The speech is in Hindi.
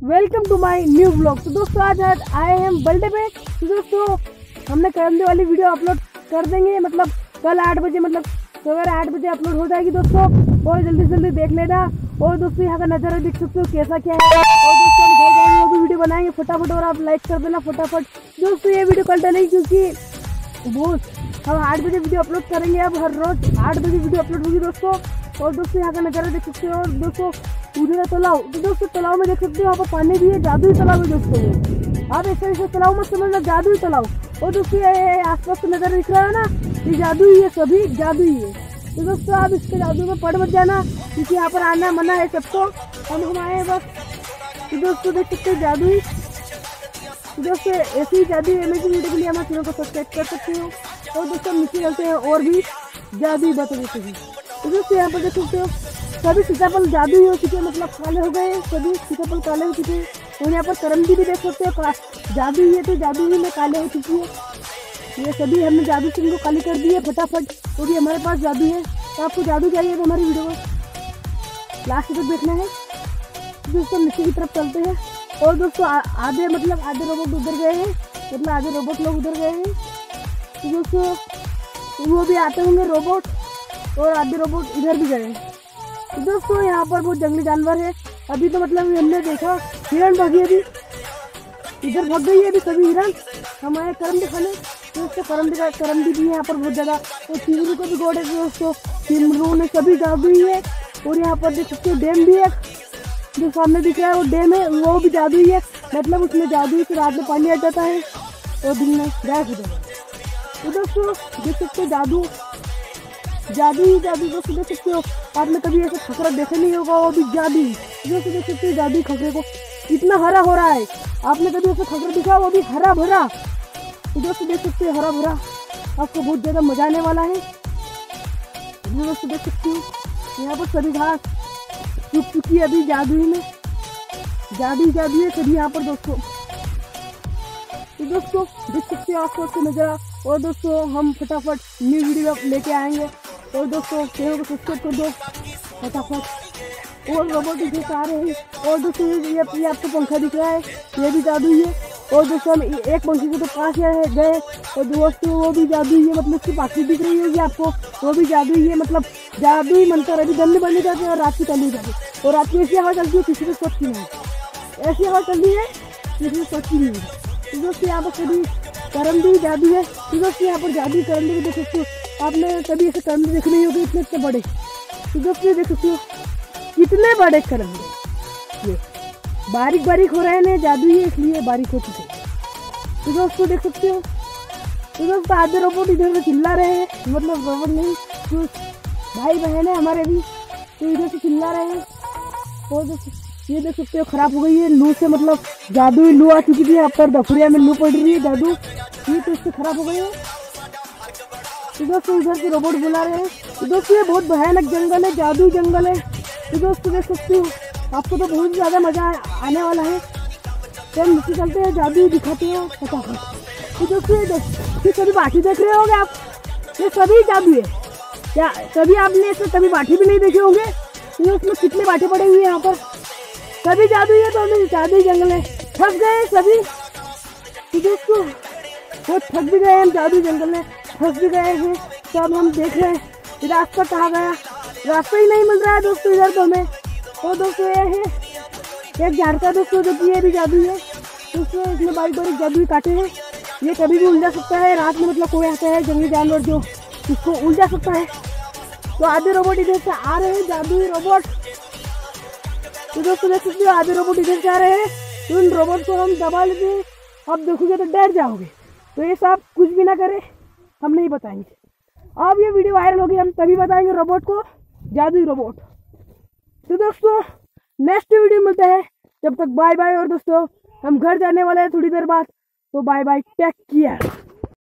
Welcome to my new blog. तो दोस्तों, आज आज आए हैं बर्थडे पे। तो दोस्तों, हमने करंदे वाली वीडियो अपलोड कर देंगे। मतलब कल आठ बजे मतलब सवेरे आठ बजे अपलोड हो जाएगी दोस्तों। और जल्दी से जल्दी देख लेना। और दोस्तों, यहाँ का नज़ारा देख सकते हो, कैसा क्या है। और दोस्तों, हम भी वीडियो बनाएँगे फटाफट। और आप लाइक कर देना फटाफट। दोस्तों, ये वीडियो कल डलेगी क्योंकि बहुत हम आठ बजे वीडियो अपलोड करेंगे। अब हर रोज आठ बजे वीडियो अपलोड होगी दोस्तों। और दोस्तों, यहाँ का नज़ारा देख सकते हो। और दोस्तों उधर तालाब तो दोस्तों तालाब में देख सकते हो, यहाँ पर पानी भी है, जादुई तालाब है दोस्तों आप ऐसे ऐसे तालाब मत समझना, जादुई तालाब और दोस्तों ये आसपास नज़ारा दिख रहा है ना, ये जादू ही सभी जादू ही। तो दोस्तों आप इसके जादू में पढ़ मत जाना, क्योंकि यहाँ पर आना मना है सबको। हम हम आए बस। तो दोस्तों देख सकते जादू ही तो दोस्तों ऐसे जादू अमेजिंग वीडियो के लिए हमारे चैनल को सब्सक्राइब कर सकते हो। और दोस्तों नीचे चलते हैं और भी जादू बता देते हैं। तो दोस्तों यहाँ पर देख सकते हो सभी सीताफल जादू ही चुके मतलब काले हो गए, सभी सीताफल काले हो चुके और यहाँ पर करंदी भी देख सकते हो, का- जादू ही है तो जादू ही में काले हो चुकी है। ये सभी हमने जादू से इनको काली कर दी है फटाफट तो हमारे पास जादू है। तो आपको जादू चाहिए तो हमारी वीडियो को लास्ट तक देखना है। दोस्तों, नीचे की तरफ़ चलते हैं। और दोस्तों आधे मतलब आधे रोबोट उधर गए हैं। मतलब आधे रोबोट लोग उधर गए हैं। तो दोस्तों, वो भी आते होंगे रोबोट और आधे रोबोट इधर भी गए हैं। तो दोस्तों, यहाँ पर बहुत जंगली जानवर है। अभी तो मतलब हमने देखा, हिरण भागी अभी। इधर भाग गई है अभी सभी हिरण। हम आए करम दिखाने। तो उससे करम दिखा करम भी है यहाँ पर बहुत ज़्यादा। तो चिमरू को भी गोड़ दोस्तों चिमरू ने सभी जादू ही है। और यहाँ पर देख सकते डैम भी है। जो सामने दिख रहा है, वो डैम है, वो भी जादू ही। मतलब उसमें जादू ही से रात में पानी आ जाता है। और दिन में गायब हो जाता है। तो दोस्तों, देख सकते जादू। जादू ही जादू दोस्तों देख सकते हो आपने कभी ऐसा खतरा देखा नहीं होगा, वो भी जादू। दोस्तों देख सकते हो जादू खतरे को इतना हरा हो रहा है। आपने कभी ऐसा खतरा दिखा, वो भी हरा भरा। दोस्तों देख सकते हो, हरा भरा। आपको बहुत ज़्यादा मज़ा आने वाला है। दोस्तों देख सकते हो, यहाँ पर सभी घास चुक चुकी है अभी जादू ही में। जादू जादू है, सभी यहाँ पर दोस्तों। तो दोस्तों देख सकते हो नज़र नज़ारा और दोस्तों, हम फटाफट न्यू वीडियो लेके आएँगे। और दोस्तों चैनल को सब्सक्राइब कर दो। फटाफट। और रोबोट इधर से आ रहे हैं। और दोस्तों, ये ये आपको पंखा दिख रहा है। ये भी जादू ही और दोस्तों, हम एक पंखी को तो पास गए गए और दोस्तों, वो भी जादू ही मतलब उसकी पाखी दिख रही होगी आपको। वो भी जादू ही मतलब जादू ही मनता अभी गंदे बनने जाते हैं और रात की चालू जाती और रात की ऐसी हवा चलती है, किसी को स्वच्छ नहीं ऐसी हवा चल रही है, किसी को स्वच्छ नहीं है तो दोस्तों, यहाँ पर कभी करंदी जादू है। तो दोस्तों यहाँ पर जादू करंदी भी देख सकते हो। आपने कभी ऐसे करंदी देखी नहीं होगी, इतने इतने बड़े। तो दोस्तों ये देख सकते हो। कितने बड़े करंदे। ये बारीक बारीक हो रहे हैं, जादू ही है, इसलिए बारीक हो चुके हैं। तो दोस्तों देख सकते हो। तो दोस्तों आधे रोबोट इधर से चिल्ला रहे हैं मतलब रोबोट नहीं जो भाई बहन है हमारे भी तो इधर से चिल्ला रहे हैं। और ये देख सकते हो, खराब हो गई है। लू से मतलब जादू ही लू आ चुकी थी, यहाँ पर दफड़िया में लू पड़ रही है, जादू। ये तो इससे खराब हो गई है। इधर से रोबोट बुला रहे हैं। दोस्तों ये बहुत भयानक जंगल है, जादू जंगल है। तो दोस्तों देख सकते हो, आपको तो बहुत ज़्यादा मज़ा आने वाला है। तो नीचे चलते हैं, जादू दिखाते हैं तो देख, ये सभी बाटी देख रहे होंगे आप? ये सभी जादू है। क्या कभी आपने इसमें कभी बाटी भी नहीं देखे होंगे? ये उसमें कितने बाटे पड़े हुए हैं यहाँ पर? सभी जादू ही तो हमें जादू जंगल है। थक गए सभी। तो दोस्तों वो थक भी गए हम जादू जंगल में। फंस भी गए हैं। तो हम देख रहे हैं, रास्ता कहाँ गया? रास्ता ही नहीं मिल रहा है दोस्तों इधर तो हमें। तो दोस्तों ये है, एक झाड़ का दोस्तों जो ये भी जादू है। दोस्तों, इसमें बारीक बारीक जादू काटे हैं। ये कभी भी उलझा सकता है, रात में मतलब कोई आता है जंगली जानवर जो इसको उलझा सकता है। तो आधे रोबोट इधर से आ रहे हैं जादुई रोबोट। तो दोस्तों देख सकते हो आधे रोबोट इधर जा रहे हैं तो इन रोबोट को हम दबा लेते हैं। आप देखोगे तो डर जाओगे। तो ये सब कुछ भी ना करे, हम नहीं बताएँगे। अब ये वीडियो वायरल होगी, हम तभी बताएँगे रोबोट को, जादुई रोबोट तो दोस्तों नेक्स्ट वीडियो मिलता है। जब तक बाय बाय और दोस्तों, हम घर जाने वाले हैं थोड़ी देर बाद। तो बाय बाय टेक केयर